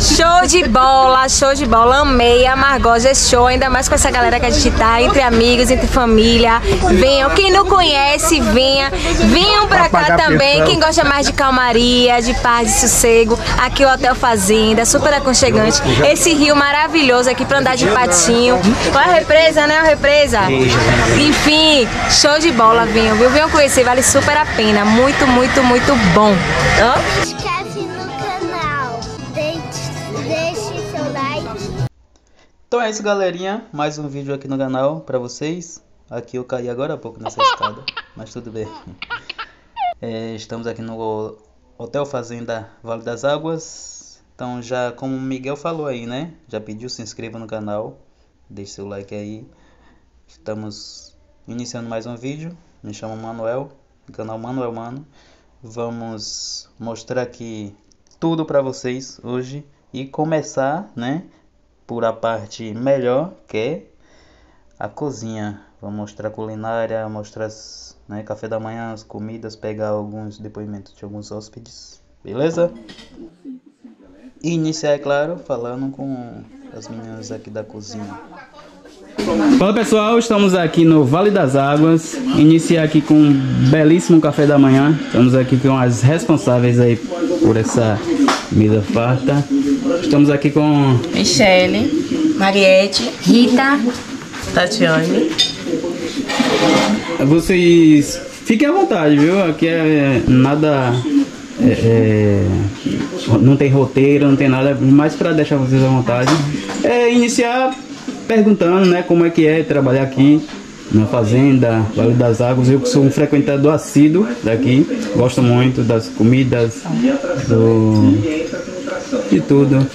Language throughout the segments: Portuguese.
Show de bola, show de bola. Amei, a Margosa é show, ainda mais com essa galera que a gente tá, entre amigos, entre família. Venham, quem não conhece, venha. Venham pra cá também, quem gosta mais de calmaria, de paz, de sossego. Aqui o Hotel Fazenda, super aconchegante. Esse rio maravilhoso aqui pra andar de patinho. Olha a represa, né? A represa. Enfim, show de bola, venham, viu? Venham conhecer, vale super a pena. Muito, muito, muito bom. Hã? Então é isso, galerinha. Mais um vídeo aqui no canal pra vocês. Aqui eu caí agora há pouco nessa escada, mas tudo bem. É, estamos aqui no Hotel Fazenda Vale das Águas. Então já como o Miguel falou aí, né? Já pediu, se inscreva no canal. Deixe seu like aí. Estamos iniciando mais um vídeo. Me chamo Manuel, canal Manuel Mano. Vamos mostrar aqui tudo pra vocês hoje e começar, né? Por a parte melhor, que é a cozinha. Vou mostrar culinária, mostrar né, café da manhã, as comidas, pegar alguns depoimentos de alguns hóspedes, beleza? E iniciar, é claro, falando com as meninas aqui da cozinha. Fala pessoal, estamos aqui no Vale das Águas. Iniciar aqui com um belíssimo café da manhã. Estamos aqui com as responsáveis aí por essa mesa farta. Estamos aqui com Michele, Mariette, Rita, Tatiane. Vocês fiquem à vontade, viu? Aqui é nada. é, é, não tem roteiro, não tem nada, mais para deixar vocês à vontade. É iniciar perguntando, né, como é que é trabalhar aqui na fazenda, Vale das Águas. Eu que sou um frequentador assíduo daqui, gosto muito das comidas, do de tudo.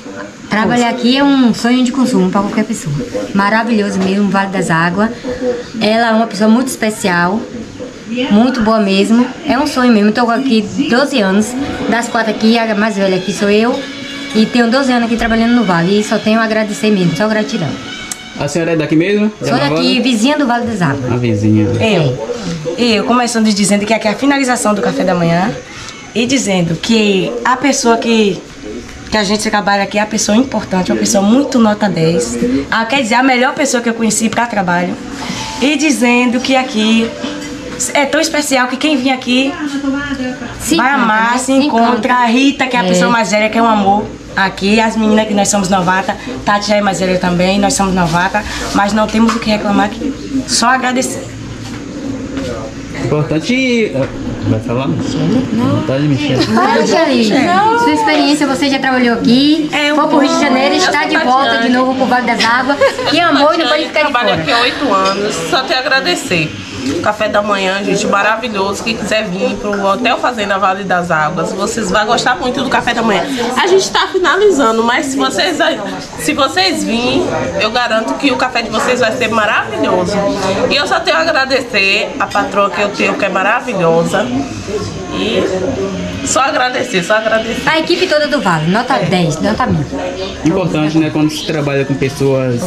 Trabalhar aqui é um sonho de consumo para qualquer pessoa. Maravilhoso mesmo, Vale das Águas. Ela é uma pessoa muito especial, muito boa mesmo. É um sonho mesmo. Estou aqui 12 anos, das quatro aqui, a mais velha aqui sou eu. E tenho 12 anos aqui trabalhando no Vale e só tenho a agradecer mesmo, só gratidão. A senhora é daqui mesmo? Sou daqui, vizinha do Vale das Águas. A vizinha. Eu. Eu, começando dizendo que aqui é a finalização do café da manhã e dizendo que a pessoa que, que a gente trabalha aqui é a pessoa importante, uma pessoa muito nota 10. Ah, quer dizer, a melhor pessoa que eu conheci para trabalho. E dizendo que aqui é tão especial que quem vir aqui Se vai encontra, amar, né? se encontra. A Rita, que é a É. pessoa mais velha, que é um amor. Aqui, as meninas que nós somos novata, Tati já é mais velha também, nós somos novata, mas não temos o que reclamar aqui. Só agradecer. Importante. Vai falar? Não. Michelle. Fala, Michele. Sua experiência, você já trabalhou aqui, É, foi pro Rio de Janeiro, está de volta de novo pro Vale das Águas. Que amor e não pode ficar de trabalho fora. aqui há oito anos, só tenho a agradecer. Café da manhã, gente, maravilhoso. Quem quiser vir pro Hotel Fazenda Vale das Águas, vocês vão gostar muito do café da manhã. A gente tá finalizando, mas se vocês, se vocês virem, eu garanto que o café de vocês vai ser maravilhoso. E eu só tenho a agradecer a patroa que eu tenho, que é maravilhosa. E só agradecer, só agradecer. A equipe toda do Vale, nota 10, nota mil. Importante, né, quando se trabalha com pessoas.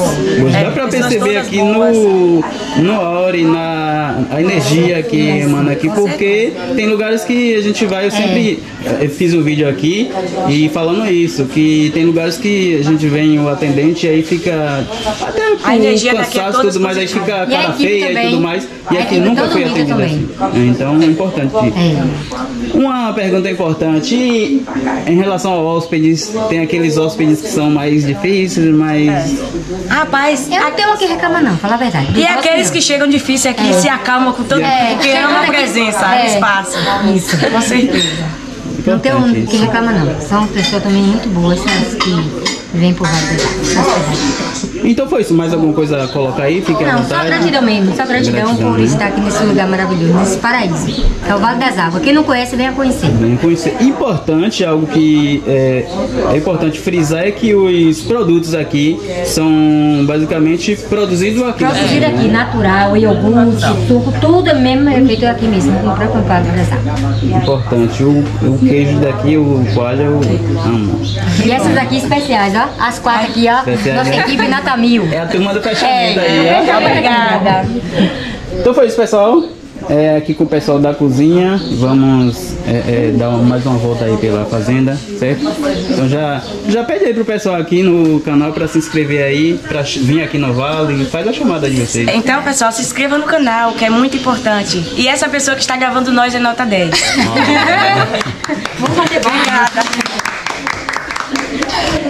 É, Dá pra perceber aqui no, no e na a energia que emana aqui, porque tem lugares que a gente vai, eu sempre eh, fiz um vídeo aqui e falando isso, que tem lugares que a gente vem o atendente e aí fica até A energia é cansaço e tudo mais, aí fica E cara feia e também. tudo mais, e A aqui nunca foi atendida também. assim. Então é importante. Uma pergunta importante, e em relação aos hóspedes, tem aqueles hóspedes que são mais difíceis, mais. Rapaz, Eu não tenho o que reclamar não, falar a verdade. e aqueles não. que chegam difícil aqui se acalmam com todo É, porque chegando ama a aqui- presença, é. espaço. Isso. Com certeza. Não tenho Importante o que isso. reclamar não. São pessoas também muito boas, são as que vêm por. São especiais. Então foi isso, mais alguma coisa a colocar aí? Fique à Não, só vontade. gratidão mesmo, só gratidão, Gratidão, por né? estar aqui nesse lugar maravilhoso, nesse paraíso. É o Vale das Águas. Quem não conhece, venha conhecer. Bem conhecer. Importante, algo que é, é importante frisar é que os produtos aqui são basicamente produzidos aqui. Produzido aqui, natural, iogurte, suco, tudo é mesmo é feito aqui mesmo, no próprio Vale das Águas. Importante. O, o queijo daqui, o coalho, eu amo. E essas aqui especiais, ó. As quatro aqui, ó. Especiais, Nossa né? equipe nota mil. É a turma do É, fechamento aí, ó. obrigada. Então foi isso, pessoal. é, aqui com o pessoal da cozinha. Vamos é, é, dar mais uma volta aí pela fazenda, certo? Então já, já pede aí pro pessoal aqui no canal para se inscrever aí, para vir aqui no Vale. Faz a chamada de vocês. Então, pessoal, se inscreva no canal, que é muito importante. E essa pessoa que está gravando nós é nota 10. Vamos bater Obrigada.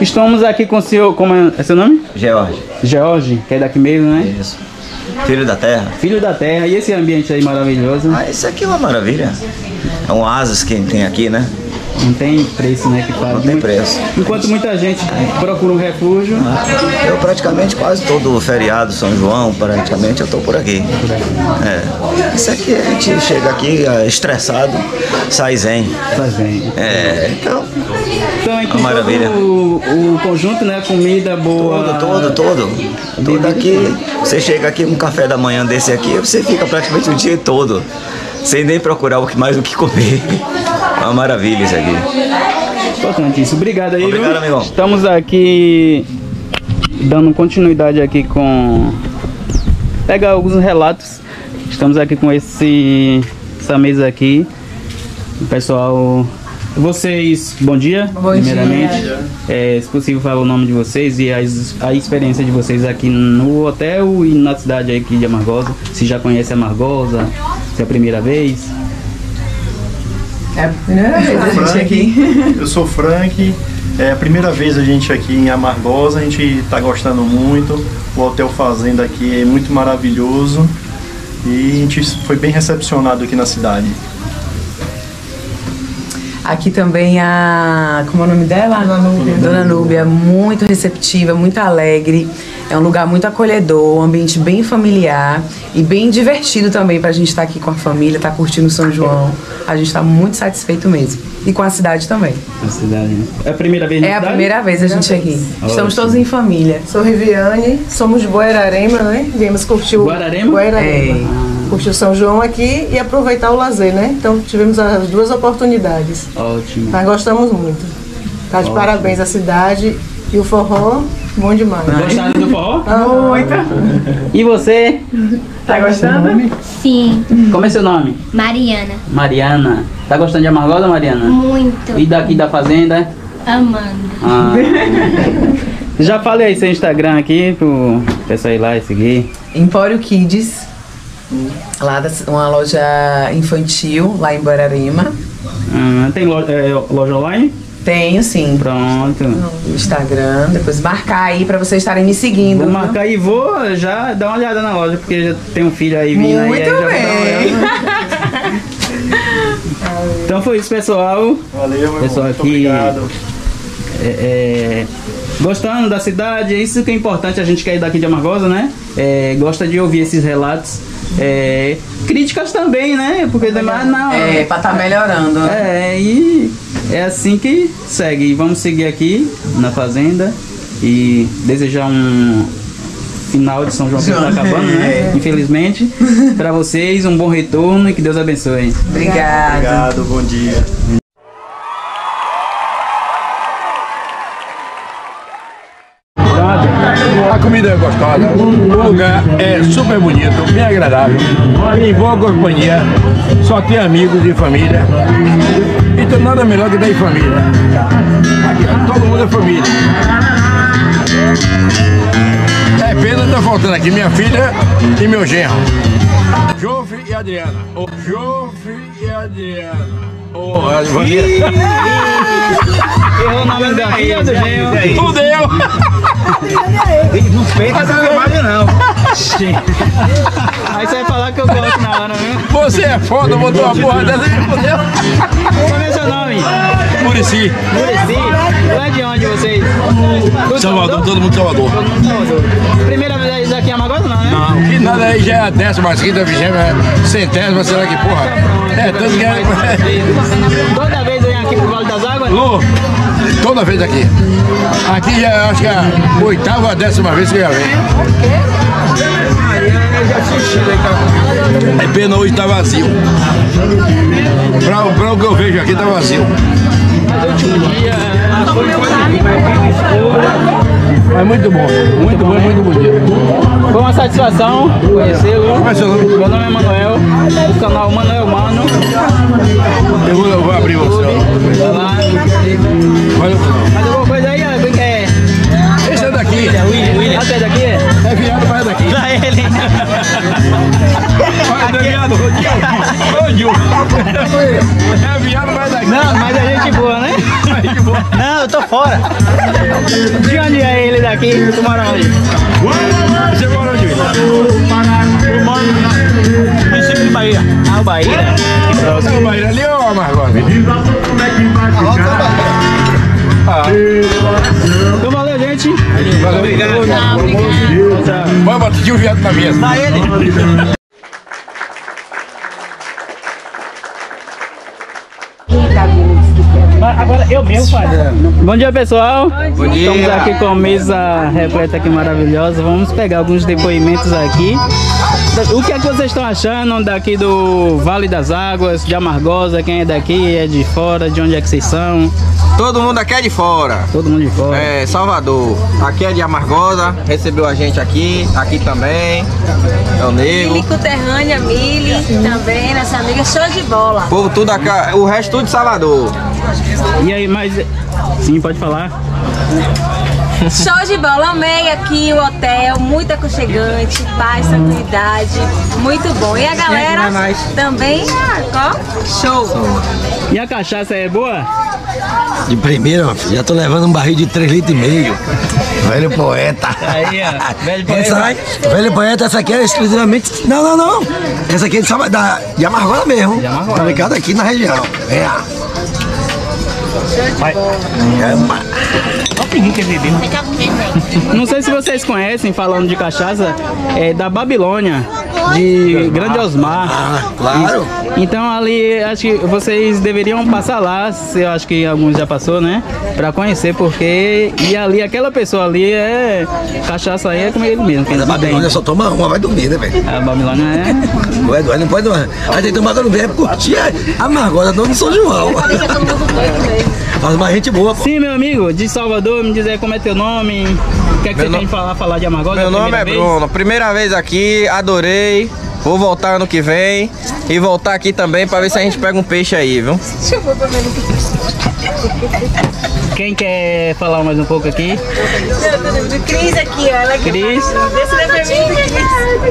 Estamos aqui com o senhor, como é, seu nome? George. George, que é daqui mesmo, né? Isso. Filho da terra. Filho da terra. E esse ambiente aí maravilhoso? Ah, isso aqui é uma maravilha. É um oásis que tem aqui, né? Não tem preço, né? Que paga. Não tem preço. Enquanto muita gente procura um refúgio, Eu praticamente quase todo feriado, São João, praticamente eu tô por aqui. É. Isso aqui a gente chega aqui é, estressado, sai zen. faz bem. É, então, Então, aqui Uma maravilha. o, o conjunto, né? Comida boa. todo, todo, todo. Tudo aqui, você chega aqui um café da manhã desse aqui, você fica praticamente o dia todo, sem nem procurar o que mais o que comer. Uma maravilha isso aqui. Importante isso. Obrigado aí. Obrigado, viu? amigão. Estamos aqui dando continuidade aqui com pegar alguns relatos. Estamos aqui com esse essa mesa aqui. O pessoal vocês, bom dia, Bom primeiramente. É, se possível falar o nome de vocês e as, a experiência de vocês aqui no hotel e na cidade aqui de Amargosa. Se já conhece Amargosa, se é a primeira vez. É a primeira vez a gente aqui. Eu sou Frank. É a primeira vez a gente aqui em Amargosa, a gente está gostando muito. O Hotel Fazenda aqui é muito maravilhoso e a gente foi bem recepcionado aqui na cidade. Aqui também a. Como é o nome dela? Dona Núbia. Dona Núbia, muito receptiva, muito alegre. É um lugar muito acolhedor, um ambiente bem familiar e bem divertido também pra gente estar aqui com a família, estar curtindo São João. A gente está muito satisfeito mesmo. E com a cidade também. Na cidade, né? É a primeira vez na É a primeira vez a gente aqui. Estamos Ótimo. todos em família. Sou Riviane, somos de Guararema, né? Viemos curtir o Guararema? Guararema. É. Curtir o São João aqui e aproveitar o lazer, né? Então tivemos as duas oportunidades. Ótimo. Nós gostamos muito. Tá de parabéns a cidade e o forró, bom demais. Gostaram do forró? Muito. E você? Tá gostando? Sim, Como é seu nome? Mariana. Mariana. Tá gostando de Amargosa, Mariana? Muito. E daqui da fazenda? Amando. Ah. Já falei aí seu Instagram aqui pro pessoal ir lá e seguir. Empório Kids, lá da, uma loja infantil, lá em Guararema. Ah, tem loja, é, loja online? Tenho sim. Pronto. No Instagram, depois marcar aí pra vocês estarem me seguindo. Vou marcar e vou já dar uma olhada na loja, porque já tem um filho aí vindo aí. Muito aí uma bem. Então foi isso, pessoal. Valeu, meu Pessoal irmão. Muito aqui- obrigado. É, é, gostando da cidade, é isso que é importante, a gente que é daqui de Amargosa, né? É, gosta de ouvir esses relatos. É, críticas também, né? Porque demais não. É, pra tá melhorando. É, e é assim que segue. E vamos seguir aqui na fazenda e desejar um final de São João que está acabando, né? Infelizmente. Para vocês, um bom retorno e que Deus abençoe. Obrigada. Obrigado, bom dia. A comida é gostosa, o lugar é super bonito, bem agradável, em boa companhia, só tem amigos e família. Então nada melhor que em família. Aqui, todo mundo é família. É pena estar faltando aqui minha filha e meu genro. Jofre e Adriana. Ô, Jofre e Adriana. Ô, Adriana. Errou o nome da filha do genro. Tudo eu! Não fez essa imagem não. Aí você vai falar que eu gosto na hora, viu? Você é foda, botou uma porra dessa e fodeu. Como é seu nome? Murici. Murici. Lá de onde vocês? Do Salvador, todo mundo Salvador. Todo mundo Salvador. Primeira vez aqui em Amagosa não, né? Não, que nada aí já é a décima, quinta, vigésima, centésima, sei lá que porra. É, tanto que é. Toda vez eu venho aqui pro Vale das Águas? Lu, toda vez aqui. Aqui já acho que é a oitava, décima vez que eu já venho. É pena hoje tá vazio. Pra, pra o que eu vejo aqui tá vazio. É muito bom, muito bom, muito bonito. Foi uma satisfação conhecê-lo. Meu nome é Manuel, do canal Manuel Mano. Vai bater o viado na. Dá ele. Agora eu mesmo faço. Bom dia pessoal. Bom dia. Estamos aqui com a mesa repleta aqui maravilhosa. Vamos pegar alguns depoimentos aqui. O que é que vocês estão achando daqui do Vale das Águas, de Amargosa? Quem é daqui? É de fora? De onde é que vocês são? Todo mundo aqui é de fora. Todo mundo de fora. É, Salvador. Aqui é de Amargosa, recebeu a gente aqui, aqui também. É o Nego. Mili Conterrânea, Mili também, nossa amiga, show de bola. O povo tudo aqui, o resto tudo de Salvador. E aí, mas. Sim, pode falar. Show de bola, amei aqui o hotel, muito aconchegante, paz, tranquilidade, muito bom. E a galera também, ah, ó, show. E a cachaça é boa? De primeira, já tô levando um barril de 3 litros e meio. Velho poeta. Aí, ó, velho Essa poeta. aí, velho poeta, essa aqui é exclusivamente. Não, não, não. Essa aqui é de, da, de Amargosa mesmo. Amargosa. Fabricada aqui na região. É. É uma... Não sei se vocês conhecem, falando de cachaça, é da Babilônia, de Grande Osmar. Ah, claro. Isso. Então ali, acho que vocês deveriam passar lá, se eu acho que alguns já passou, né? Pra conhecer, porque e ali, aquela pessoa ali é. Cachaça aí é como ele mesmo. Quem Mas a não tem. Babilônia só toma uma, vai dormir, né, velho? A Babilônia é. Não pode dormir. Aí tem que tomar quando vem, é curtir a Amargosa, não de São João. Faz uma gente boa, pô. Sim, meu amigo, de Salvador, me dizer como é teu nome, o que é que Meu você no- tem de falar, falar de Amargosa? Meu nome é vez? Bruno, primeira vez aqui, adorei. Vou voltar ano que vem e voltar aqui também pra ver se a gente pega um peixe aí, viu? Quem quer falar mais um pouco aqui? Cris aqui, ó, ela aqui. Cris. Desse depoimento,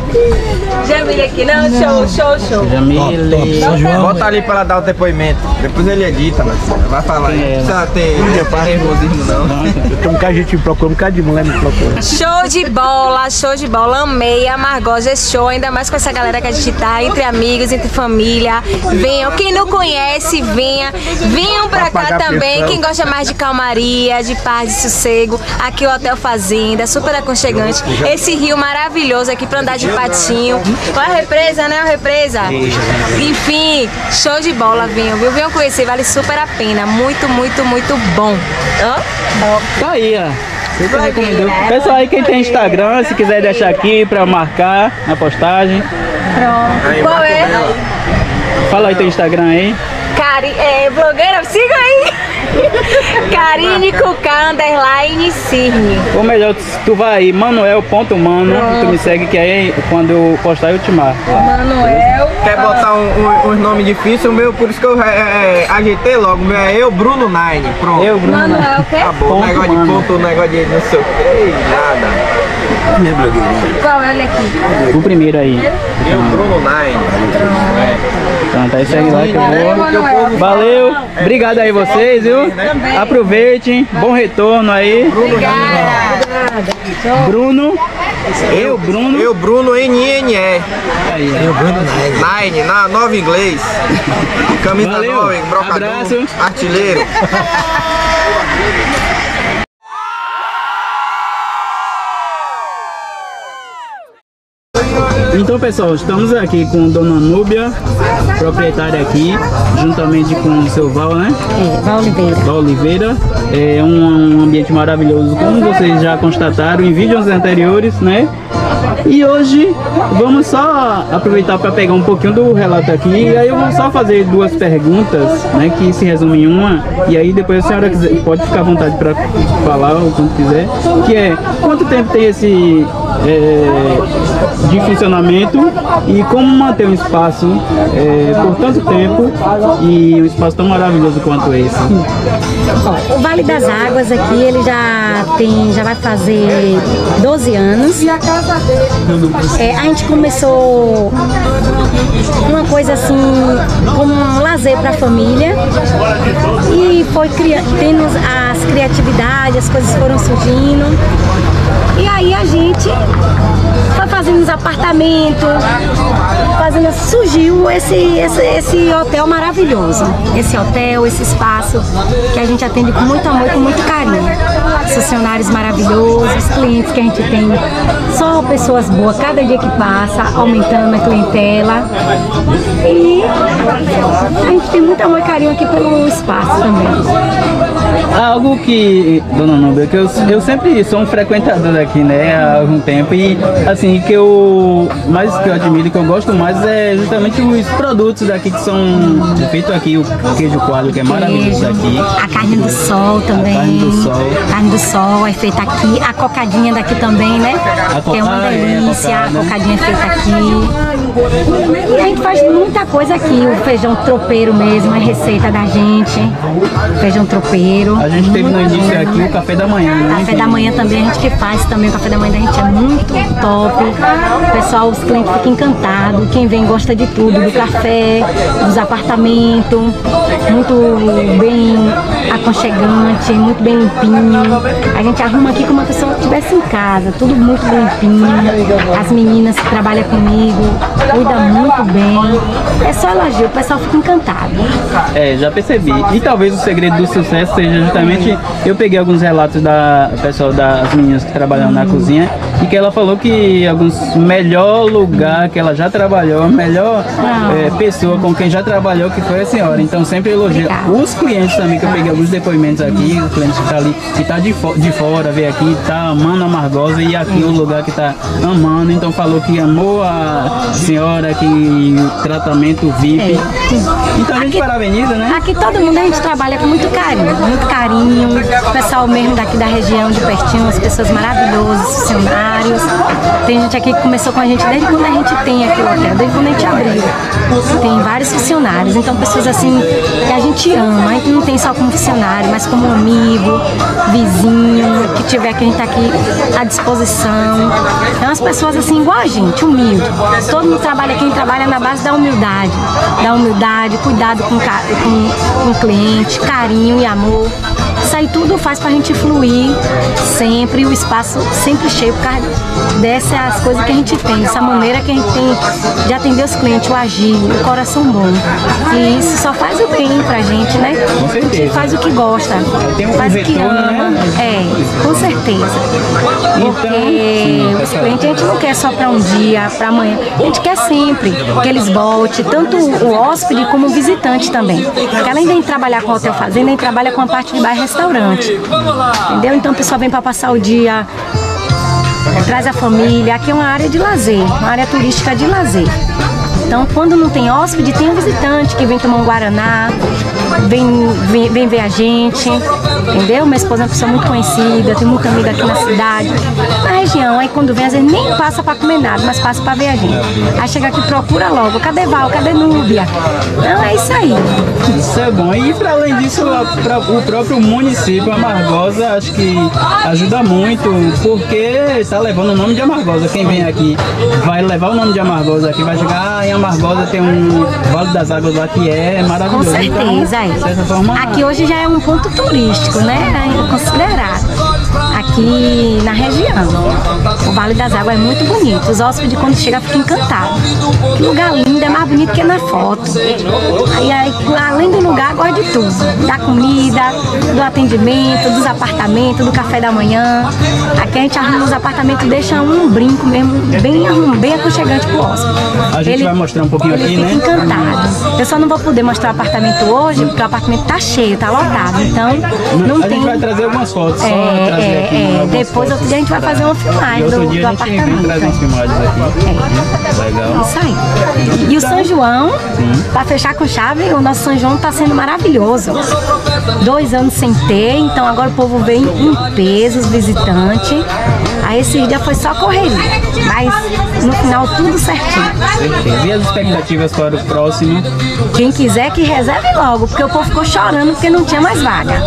Cris. Jamile aqui, não, show, show, show. Jamile. Bota ali pra ela dar o depoimento. Depois ele edita, mas vai falar aí. Não precisa ter nervosismo, não. Tem um cara, a gente procura, um cara de mulher me procura. Show de bola, show de bola. Amei a Margosa é show, ainda mais com essa galera que a gente tá, entre amigos, entre família. Venham, quem não conhece, venha. Venham pra cá pagar também, pensão. quem gosta mais de calmaria, de paz, de sossego. Aqui o Hotel Fazenda, super aconchegante. Esse rio maravilhoso aqui pra andar de patinho. Olha a represa, né? A represa. Enfim, show de bola, venham, viu? Venham conhecer, vale super a pena. Muito, muito, muito bom. Hã? Tá aí, ó. Super recomendou. Pessoal aí, quem tem Instagram, se quiser deixar aqui pra marcar na postagem. Pronto. Qual é? Fala aí teu Instagram aí. Cari é, blogueira, siga aí! Karine Cucá, underline Cirne. Ou melhor, tu- vai aí, manuel.mano, e tu me segue que aí quando eu postar eu te marco. Manuel. Quer botar um, um, uns nomes difíceis, o meu, por isso que eu é, é, ajeitei logo. Meu é eu, Bruno Nine. Pronto. Eu, Bruno. Manuel, o quê? Acabou. Ponto, o negócio mano. de ponto, o negócio de não sei o que, nada. Minha blogueirinha. Qual? Olha aqui. O primeiro aí. Eu, Bruno Nine. Pronto, aí segue lá que eu vou. Valeu, obrigado aí vocês, viu? Aproveitem, bom retorno aí. Bruno, eu, Bruno. Eu, Bruno N-N-E. Aí, Eu, Bruno Nine. Nine, na nova inglês. Camisa Valeu, nova, brocador, abraço. artilheiro. Então pessoal, estamos aqui com Dona Núbia, proprietária aqui, juntamente com o seu Val, né? É, Val Oliveira. Val Oliveira. É um, um ambiente maravilhoso, como vocês já constataram em vídeos anteriores, né? E hoje vamos só aproveitar para pegar um pouquinho do relato aqui. E aí eu vou só fazer duas perguntas, né? Que se resumem em uma. E aí depois a senhora quiser, pode ficar à vontade para falar o quanto quiser. Que é quanto tempo tem esse é, de funcionamento e como manter um espaço é, por tanto tempo e um espaço tão maravilhoso quanto esse. O Vale das Águas aqui, ele já tem, já vai fazer 12 anos. É, a gente começou uma coisa assim, como um lazer para a família e foi tendo as criatividades, as coisas foram surgindo. E aí a gente fazendo os apartamentos, fazendo, surgiu esse, esse, esse hotel maravilhoso. Esse hotel, esse espaço que a gente atende com muito amor com muito carinho. Os funcionários maravilhosos, os clientes que a gente tem, só pessoas boas, cada dia que passa, aumentando a clientela. E a gente tem muito amor e carinho aqui pelo espaço também. Algo que, dona Nubia, que eu, eu sempre sou um frequentador aqui, né, há algum tempo, e assim, que eu mais que eu admiro, que eu gosto mais é justamente os produtos daqui que são feitos aqui, o queijo coalho, que é maravilhoso daqui. A carne do sol também. A carne do sol. Carne do sol é feita aqui. A cocadinha daqui também, né? A que é uma coca- é, a delícia. A cocadinha é feita aqui. Faz muita coisa aqui. O feijão tropeiro mesmo é receita da gente. Feijão tropeiro. A gente teve no início aqui o café da manhã, né? Café da manhã também, a gente que faz também, o café da manhã da gente é muito top. O pessoal, os clientes ficam encantados. Quem vem gosta de tudo, do café, dos apartamentos, muito bem aconchegante, muito bem limpinho. A gente arruma aqui como uma pessoa estivesse em casa, tudo muito limpinho. As meninas que trabalham comigo cuidam muito bem. É só elogio, o pessoal fica encantado. É, já percebi. E talvez o segredo do sucesso seja justamente. Eu peguei alguns relatos da pessoal das meninas que trabalham na cozinha e que ela falou que alguns melhor lugar que ela já trabalhou, a melhor é, pessoa com quem já trabalhou que foi a senhora. Então sempre elogio os clientes também que eu peguei alguns depoimentos aqui, o cliente que tá ali, que tá de, fo- de fora, veio aqui, tá amando a Margosa e aqui o lugar que tá amando, então falou que amou a senhora, que o tratamento VIP. Então a gente parabeniza, né? Aqui todo mundo a gente trabalha com muito carinho, muito carinho. O pessoal mesmo daqui da região de pertinho, as pessoas maravilhosas, funcionários. Tem gente aqui que começou com a gente desde quando a gente tem aqui o hotel, desde quando a gente abriu. Tem vários funcionários, então pessoas assim que a gente ama, a gente não tem só como funcionário, mas como amigo, vizinho, que tiver que a gente tá aqui à disposição. É umas pessoas assim igual a gente, humilde. Todo mundo trabalha aqui, trabalha na base da humildade, da humildade, cuidado com, com, com o cliente, carinho e amor. Aí tudo faz pra gente fluir sempre, o espaço sempre cheio por causa dessas coisas que a gente tem, essa maneira que a gente tem de atender os clientes, o agir, o coração bom. E isso só faz o bem pra gente, né? Com A gente certeza. faz o que gosta, um faz o que ama. né? É, com certeza. Porque sim, os clientes a gente não quer só pra um dia, pra amanhã. A gente quer sempre que eles voltem, tanto o hóspede como o visitante também. Porque além de a trabalhar com hotel fazenda, a gente trabalha com a parte de bar e restaurante. Entendeu? Então a pessoa vem pra passar o dia, traz a família. Aqui é uma área de lazer, uma área turística de lazer. Então, quando não tem hóspede, tem um visitante que vem tomar um guaraná, vem, vem, vem ver a gente, entendeu? Minha esposa é uma pessoa muito conhecida, tem muita amiga aqui na cidade, na região. Aí quando vem, às vezes nem passa pra comer nada, mas passa pra ver a gente. Aí chega aqui, procura logo, cadê Val, cadê Núbia? Então é isso aí. Isso é bom. E para além disso, a- pra- o próprio município, Amargosa, acho que ajuda muito, porque está levando o nome de Amargosa. Quem vem aqui vai levar o nome de Amargosa aqui, vai chegar ah, em Amargosa tem um Vale das Águas lá que é Com maravilhoso. certeza, então, de certa é. Aqui hoje já é um ponto turístico, né? Ainda considerado. Aqui na região. O Vale das Águas é muito bonito. Os hóspedes, quando chegam, ficam encantados. Que lugar lindo, é mais bonito que na foto. Aí, aí, além do lugar, gosta de tudo. Da comida, do atendimento, dos apartamentos, do café da manhã. Aqui a gente arruma os apartamentos e deixa um brinco mesmo, bem, bem aconchegante pro hóspede. a gente vai mostrar um pouquinho Ele aqui, fica né? encantado. Eu só não vou poder mostrar o apartamento hoje, porque o apartamento tá cheio, tá lotado. Então, não a tem. gente vai trazer algumas fotos, só É, trazer é, aqui. é. algumas Depois, a gente vai fazer uma filmagem do- do vem apartamento. trazer umas filmagens aqui. Legal. Isso aí. E o São João, para fechar com chave, o nosso São João está sendo maravilhoso. Dois anos sem ter, então agora o povo vem em peso, os visitantes. Aí esse dia foi só correria, mas final tudo certinho. Certeza. E as expectativas para o próximo? Quem quiser que reserve logo, porque o povo ficou chorando porque não tinha mais vaga.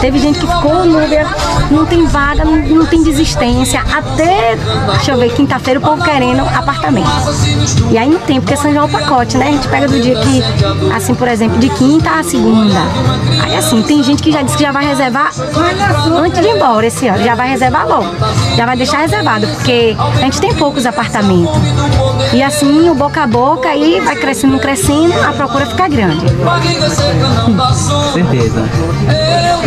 Teve gente que ficou, Núbia, não tem vaga, não, não tem desistência. Até, deixa eu ver, quinta-feira o povo querendo apartamento. E aí não tem, porque São João é o pacote, né? A gente pega do dia que, assim, por exemplo, de quinta a segunda. Aí assim, tem gente que já disse que já vai reservar antes de ir embora esse ano, já vai reservar logo. Já vai deixar reservado, porque a gente tem poucos apartamentos. E assim, o boca a boca, aí vai crescendo, crescendo, a procura fica grande. Certeza.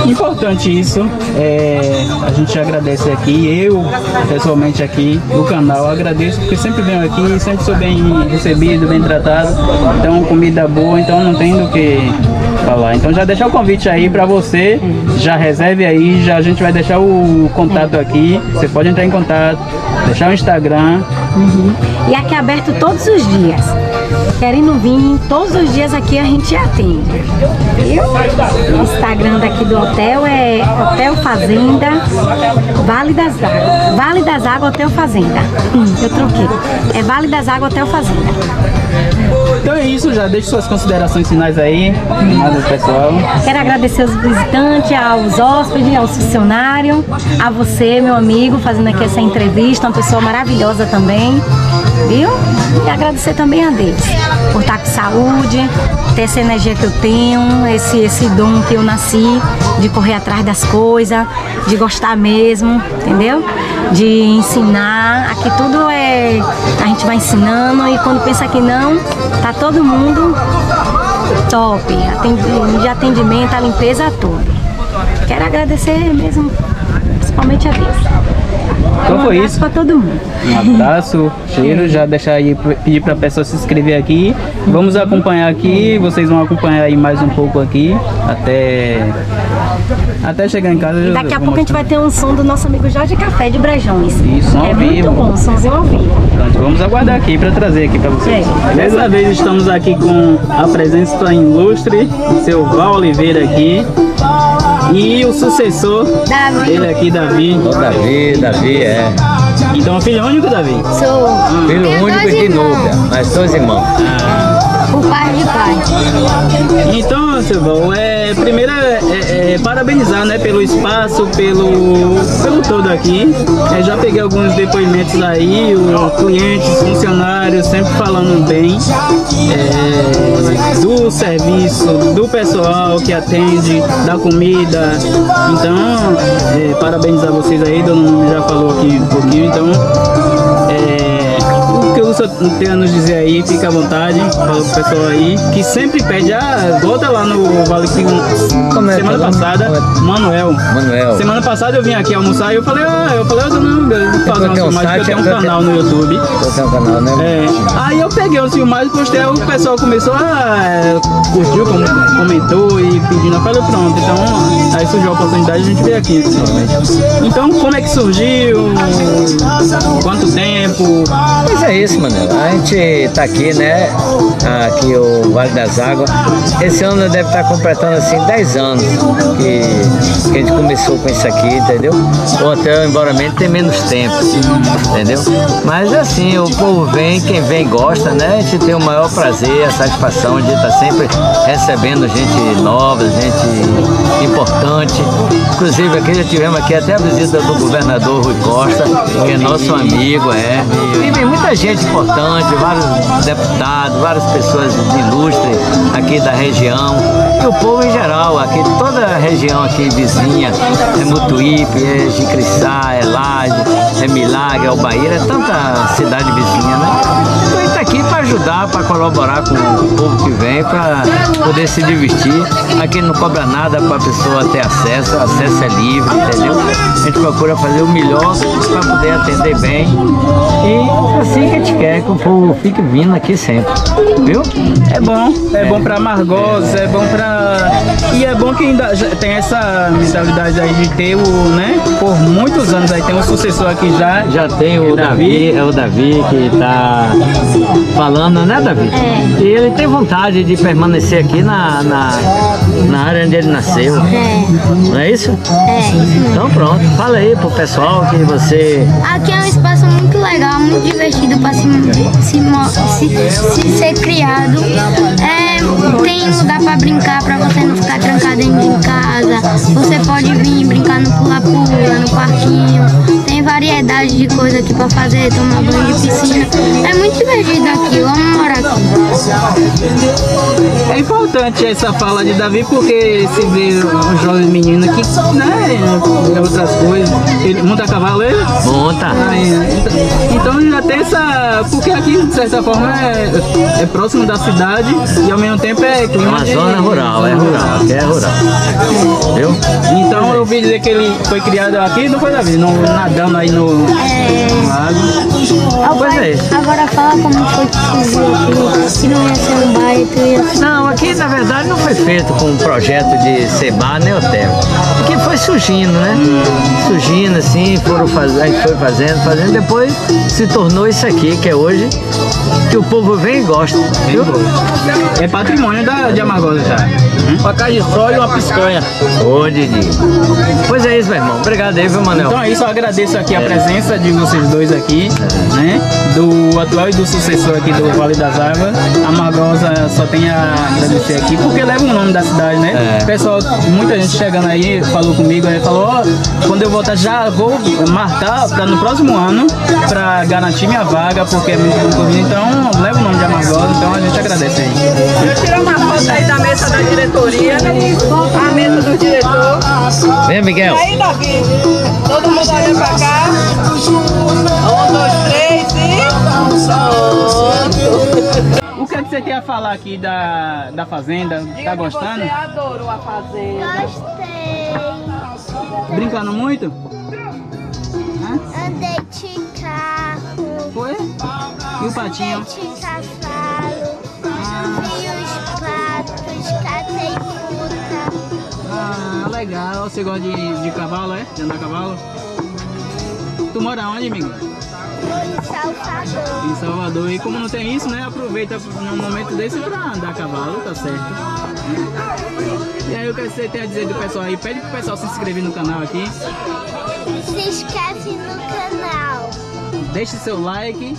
Importante isso. É, a gente agradece aqui, eu pessoalmente aqui no canal agradeço porque sempre venho aqui, sempre sou bem recebido, bem tratado. Então comida boa, então não tem do que falar. Então já deixar o convite aí para você, já reserve aí, já a gente vai deixar o contato aqui. Você pode entrar em contato, deixar o Instagram. Uhum. E aqui é aberto todos os dias. Querendo vir, todos os dias aqui a gente atende. Viu? O Instagram daqui do hotel é Hotel Fazenda Vale das Águas. Vale das Águas Hotel Fazenda. Hum, eu troquei. É Vale das Águas Hotel Fazenda. Então é isso, já deixe suas considerações finais aí, nada pessoal. Quero agradecer aos visitantes, aos hóspedes, aos funcionários, a você, meu amigo, fazendo aqui essa entrevista, uma pessoa maravilhosa também, viu? E agradecer também a Deus por estar com saúde, ter essa energia que eu tenho, esse, esse dom que eu nasci de correr atrás das coisas, de gostar mesmo, entendeu? De ensinar. Aqui tudo é. A gente vai ensinando e quando pensa que não, tá todo mundo top. De atendimento, a limpeza, tudo. Quero agradecer mesmo, principalmente a Deus. Então um foi abraço isso. pra todo mundo. Um abraço, cheiro, já deixar aí, pedir pra pessoa se inscrever aqui. Vamos acompanhar aqui, vocês vão acompanhar aí mais um pouco aqui, até, até chegar em casa. E daqui a pouco a gente vai ter um som do nosso amigo Jorge Café de Brejões. Isso, ao é vivo. muito bom, somzinho ao vivo. Pronto, vamos aguardar aqui para trazer aqui para vocês. É. Dessa vez estamos aqui com a presença ilustre seu Val Oliveira aqui e o sucessor Davi. dele aqui, Davi. Davi, Davi, é. Então, filho único, Davi? Sou. Filho Tenho único dois de. Núbia, mas dois irmãos. O pai de pai. Então, Val, é, primeiro é, é, é, parabenizar né, pelo espaço, pelo, pelo todo aqui. É, já peguei alguns depoimentos aí, os clientes, funcionários sempre falando bem é, do serviço, do pessoal que atende, da comida. Então, é, parabenizar vocês aí, Dona Numi já falou aqui um pouquinho, então. É, senhor tem a nos dizer aí, fica à vontade, fala pro pessoal aí, que sempre pede, ah, volta lá no Vale. Como é Semana passada, Manuel. Manuel. Semana passada eu vim aqui almoçar e eu falei, ah, eu falei, eu não, eu vou fazer uma um filmagem, porque eu site, tenho um canal no YouTube. Eu tenho um canal, né? É, aí eu peguei os filmagens, postei, o pessoal começou a curtiu, com- comentou e pedindo, eu falei, pronto, então aí surgiu a oportunidade de a gente vir aqui. Então como é que surgiu? Quanto tempo? Mas é isso, A gente tá aqui, né? Aqui o Vale das Águas. Esse ano deve estar completando assim 10 anos que, que a gente começou com isso aqui, entendeu? O hotel, embora menos, tem menos tempo, entendeu? Mas assim, o povo vem, quem vem gosta, né? A gente tem o maior prazer, a satisfação de estar sempre recebendo gente nova, gente importante. Inclusive aqui já tivemos aqui até a visita do governador Rui Costa, que é nosso amigo, é. E vem muita gente importante, vários deputados, várias pessoas ilustres aqui da região. E o povo em geral, aqui, toda a região aqui vizinha, é Mutuípe, é Jicriçá, é Laje, é Milagre, é Bahia, é tanta cidade vizinha, né? Aqui para ajudar, para colaborar com o povo que vem, para poder se divertir. Aqui não cobra nada para a pessoa ter acesso, o acesso é livre, entendeu? A gente procura fazer o melhor para poder atender bem. E assim que a gente quer que o povo fique vindo aqui sempre, viu? É bom, é, bom pra Margos, é bom pra. E é bom que ainda tem essa mentalidade aí de ter o, né, por muitos anos aí, tem um sucessor aqui já. Já tem o Davi, é o Davi que tá falando, né Davi? É. E ele tem vontade de permanecer aqui na, na, na área onde ele nasceu. É. Não é isso? É, isso mesmo. Então pronto, fala aí pro pessoal que você. Aqui é um espaço muito legal, muito divertido para se, se, se, se ser criado. É, tem lugar para brincar, para você não ficar trancado dentro de casa. Você pode vir brincar no pula-pula, no parquinho. Tem variedade de coisa aqui para fazer, tomar banho de piscina. É muito divertido aqui, eu amo morar aqui. É importante essa fala de Davi porque se vê um jovem menino que, né, é outras coisas. Ele monta ele? Monta. Aí, então, então já tem essa. Porque aqui, de certa forma, é, é próximo da cidade e ao mesmo tempo é É clima uma de- zona rural, é rural, aqui é rural. Viu? Então eu ouvi dizer que ele foi criado aqui, não foi Davi? No, nadando aí no, no lago. Pois é. Agora fala como foi que surgiu aqui, que não ia ser um bairro, que ia ser... Não, aqui na verdade não foi feito com um projeto de ser bar nem hotel. Aqui foi surgindo, né? Surgindo assim, foram faz... a gente foi fazendo, fazendo, depois se tornou isso aqui, que é hoje, que o povo vem e gosta. Viu? É patrimônio da, de Amargosa já. Uma carne de sol e uma picanha. Ô, Didi. Pois é isso, meu irmão. Obrigado aí, viu, Manel? Então é isso, eu agradeço aqui a É. presença de vocês dois aqui, né? Do atual e do sucessor aqui do Vale das Águas. A Magosa só tem a agradecer aqui, porque leva o nome da cidade, né? É. Pessoal, muita gente chegando aí, falou comigo, aí falou, ó, quando eu voltar já vou marcar pra, no próximo ano pra garantir minha vaga, porque é muito concorrido. Então, leva o nome de Amargosa, então a gente agradece aí. Eu tirei uma foto aí da mesa da diretoria, a mesa do diretor. Vem, Miguel. E aí, Davi? Todo mundo olhando pra cá. Um, dois, três e. Pronto. O que, é que você tem a falar aqui da, da Fazenda? Tá gostando? Você adorou a fazenda. Gostei. Brincando muito? Andei de carro. Foi? E o patinho? Andei de cavalo. Ah, legal. Você gosta de, de cavalo, é? De andar a cavalo? Tu mora onde, amigo? Em Salvador. Em Salvador. E como não tem isso, né? Aproveita num momento desse pra andar a cavalo, tá certo? E aí o que você tem a dizer do pessoal aí? Pede pro pessoal se inscrever no canal aqui. Se inscreve no canal. Deixe seu like.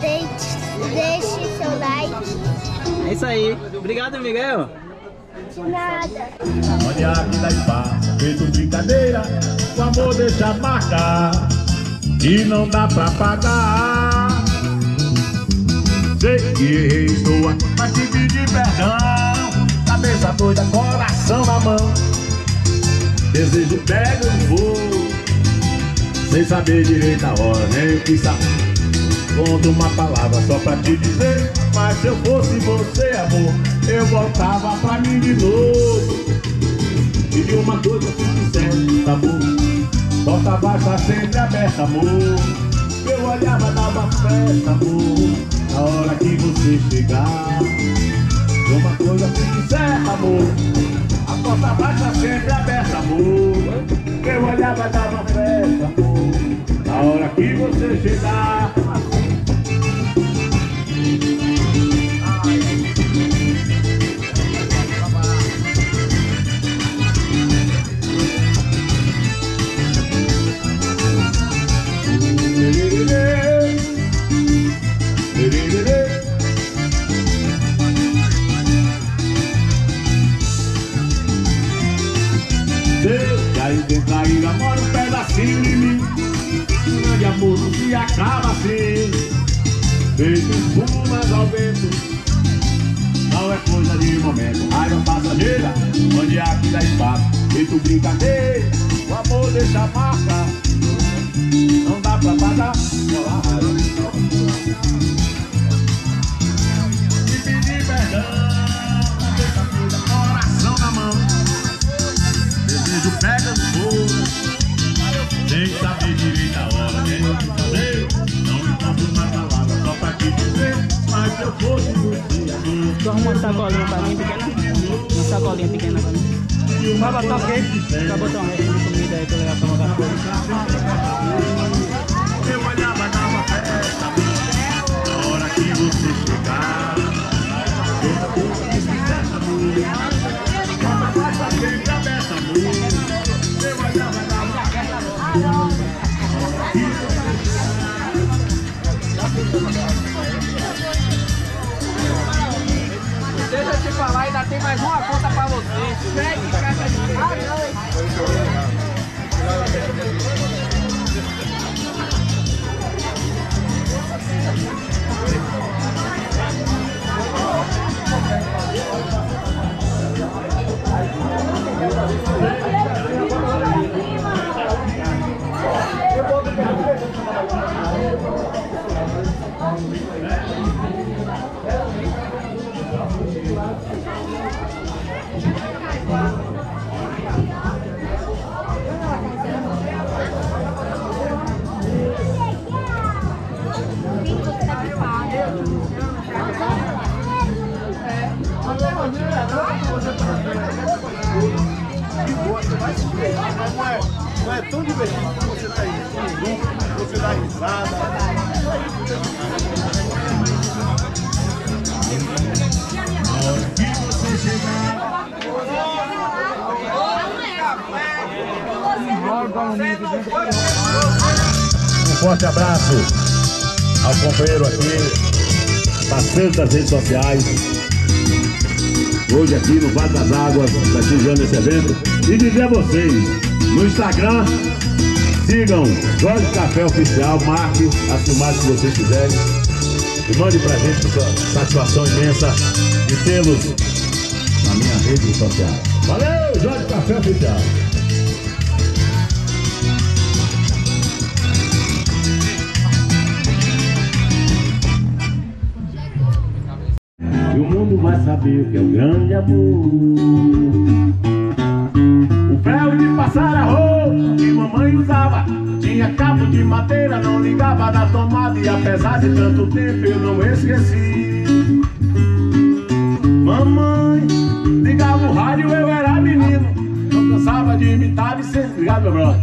Deixe, deixe seu like. É isso aí. Obrigado, Miguel. Nada. Olha a vida e passa, feito brincadeira, o amor deixa marcar e não dá pra pagar. Sei que errei, estou aqui, mas te pedir perdão. Cabeça doida, coração na mão. Desejo pega um voo, sem saber direito a hora, nem o que saber. Conto uma palavra só pra te dizer Mas se eu fosse você, amor Eu voltava pra mim de novo. E uma coisa que quiser, tá bom Porta baixa sempre aberta, amor. Eu olhava, dava festa, amor Na hora que você chegar De uma coisa que quiser, amor A porta baixa sempre aberta, amor. Eu olhava, dava festa, amor Na hora que você chegar Feito Um forte abraço ao companheiro aqui, parceiro das redes sociais. Hoje aqui no Vale das Águas, prestigiando esse evento. E dizer a vocês, no Instagram, sigam Jorge Café Oficial, marque as filmagens que vocês quiserem. E mande pra gente essa satisfação imensa de tê-los na minha rede social. Valeu, Jorge Café Oficial! E o mundo vai saber o que é o grande amor. O ferro de passar arroz que mamãe usava Tinha cabo de madeira, não ligava na tomada E apesar de tanto tempo eu não esqueci Mamãe, ligava o rádio, eu era menino. Não cansava de imitar e ser Obrigado, meu brother.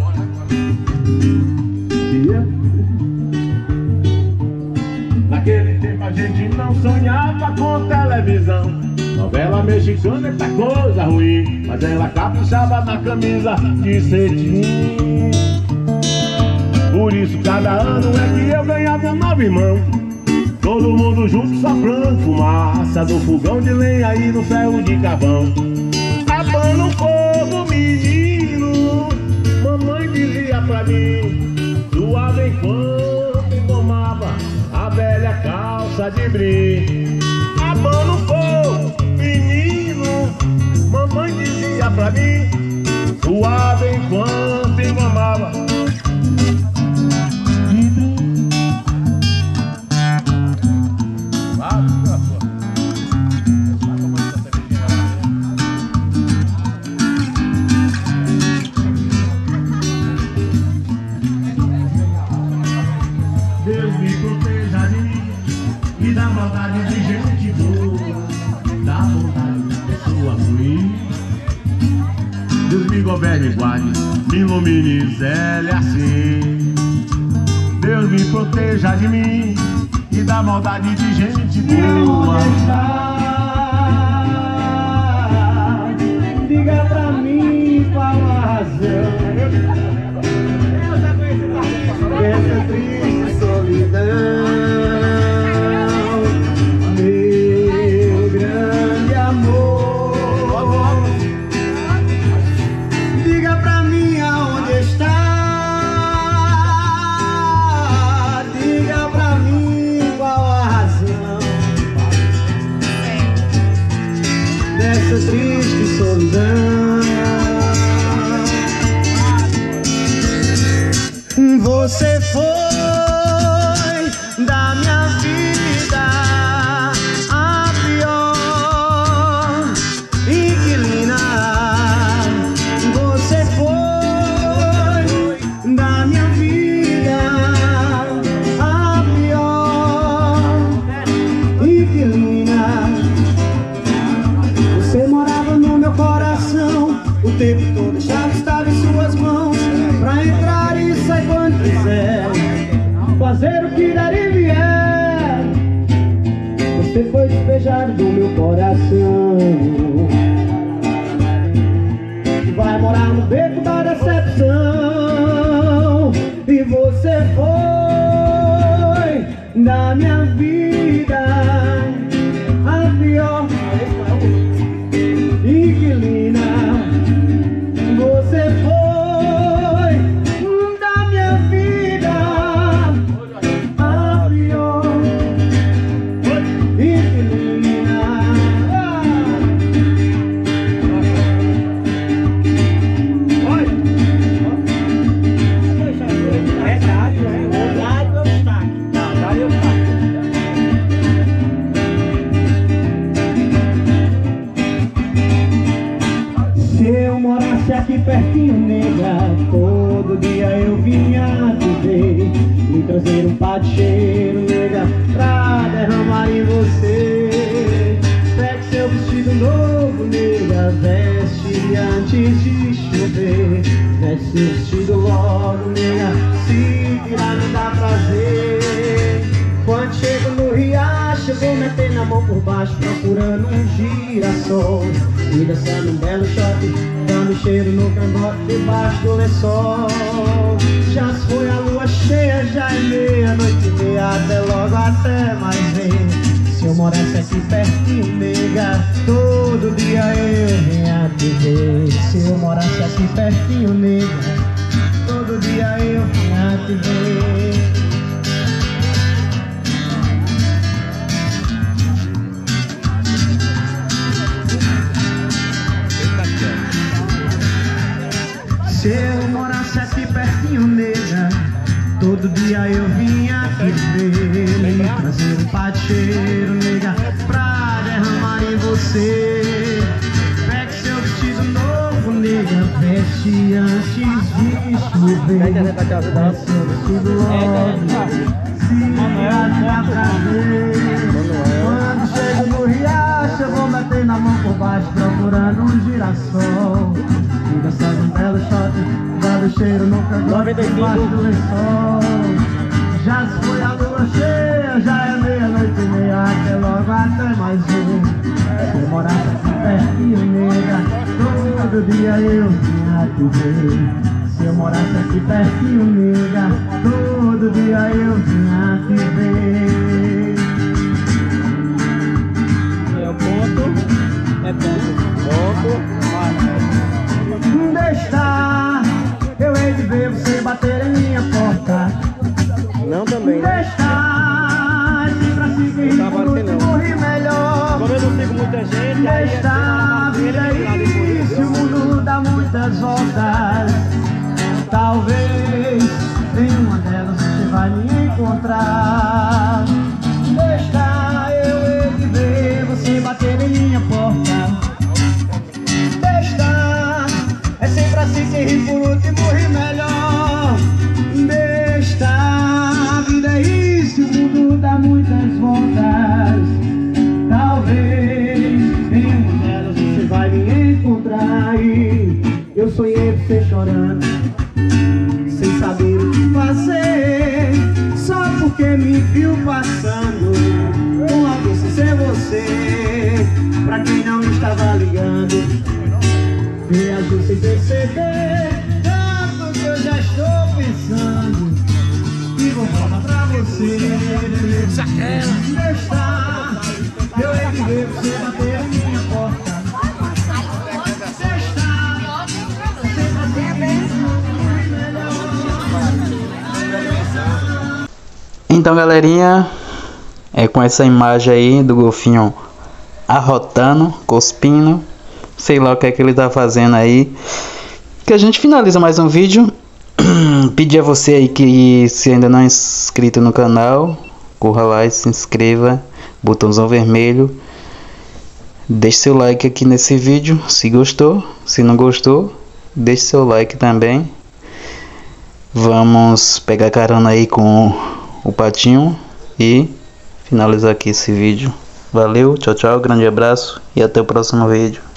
Naquele tempo a gente não sonhava com televisão. Novela mexicana é coisa ruim Mas ela caprichava na camisa de cetim. Por isso cada ano é que eu ganhava um novo irmão Todo mundo junto soprando fumaça Do fogão de lenha e no ferro de carvão. Abando o fogo, menino Mamãe dizia pra mim Suave enquanto engomava A velha calça de brim. Abando o fogo, menino. Mamãe dizia pra mim Suave enquanto engomava guarde, me ilumine, zele assim. Deus me proteja de mim e da maldade de gente boa. Diga pra mim qual a razão minha vida Vestido logo, nega, se virar me dá prazer. Quando chego no riacho, vou meter na mão por baixo, procurando um girassol. E dançando um belo shot, dando cheiro no cangote debaixo do lençol. Já se foi a lua cheia, já é meia-noite e meia, até logo, até mais ver. Eu morasse aqui pertinho, nega, todo dia eu vinha te ver. Se eu morasse aqui pertinho, nega, todo dia eu vinha te ver. Todo dia eu vinha te ver. Trazer um pateiro, nega Pra derramar em você. Pegue seu vestido novo, nega Veste antes de chover. Veste seu vestido logo Se viajar riacho Eu vou bater na mão por baixo Procurando um girassol. E dançando um belo shot Dando cheiro no cangote debaixo do lençol. Já se foi a lua cheia Já é meia-noite e meia Até logo, até mais um. Se eu morasse aqui pertinho, nega Todo dia eu vinha te ver. Se eu morasse aqui pertinho, nega Todo dia eu vinha te ver é ponto, foco, Deixa eu hei de ver você bater em minha porta. Não também. Deixa se pra seguir tá por morrer melhor. Como eu não sigo muita gente, aí é Deixa a vida aí, se o mundo dá muitas voltas. Talvez em uma delas você vai me encontrar. Chorando, sem saber o que fazer. Só porque me viu passando, com alguém sem ser você. Pra quem não estava ligando. Viajo sem perceber Tanto que eu já estou pensando E vou falar pra você Deixa Eu hei de ver você bater a Então, galerinha, é com essa imagem aí do golfinho arrotando, cuspindo, sei lá o que é que ele tá fazendo aí, que a gente finaliza mais um vídeo. Pedir a você aí que se ainda não é inscrito no canal, corra lá e se inscreva, botãozão vermelho. Deixe seu like aqui nesse vídeo, se gostou, se não gostou, deixe seu like também. Vamos pegar carona aí com o patinho e finalizar aqui esse vídeo. Valeu, tchau, tchau, grande abraço e até o próximo vídeo.